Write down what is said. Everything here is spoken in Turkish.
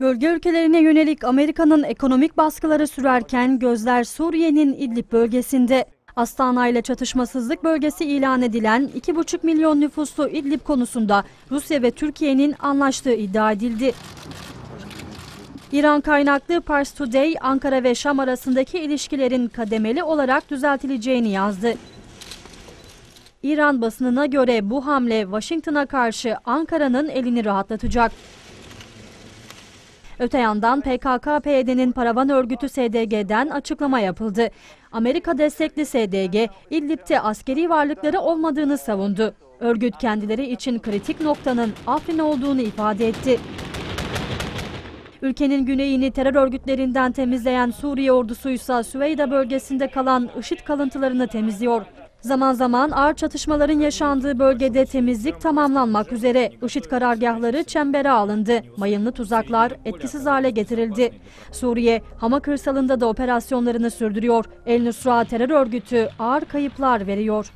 Bölge ülkelerine yönelik Amerika'nın ekonomik baskıları sürerken gözler Suriye'nin İdlib bölgesinde. Astana ile çatışmasızlık bölgesi ilan edilen 2,5 milyon nüfuslu İdlib konusunda Rusya ve Türkiye'nin anlaştığı iddia edildi. İran kaynaklı Pars Today, Ankara ve Şam arasındaki ilişkilerin kademeli olarak düzeltileceğini yazdı. İran basınına göre bu hamle Washington'a karşı Ankara'nın elini rahatlatacak. Öte yandan PKK-PYD'nin paravan örgütü SDG'den açıklama yapıldı. Amerika destekli SDG, İdlib'de askeri varlıkları olmadığını savundu. Örgüt kendileri için kritik noktanın Afrin olduğunu ifade etti. Ülkenin güneyini terör örgütlerinden temizleyen Suriye ordusuysa Süveyda bölgesinde kalan IŞİD kalıntılarını temizliyor. Zaman zaman ağır çatışmaların yaşandığı bölgede temizlik tamamlanmak üzere IŞİD karargahları çembere alındı. Mayınlı tuzaklar etkisiz hale getirildi. Suriye, Hama kırsalında da operasyonlarını sürdürüyor. El Nusra terör örgütü ağır kayıplar veriyor.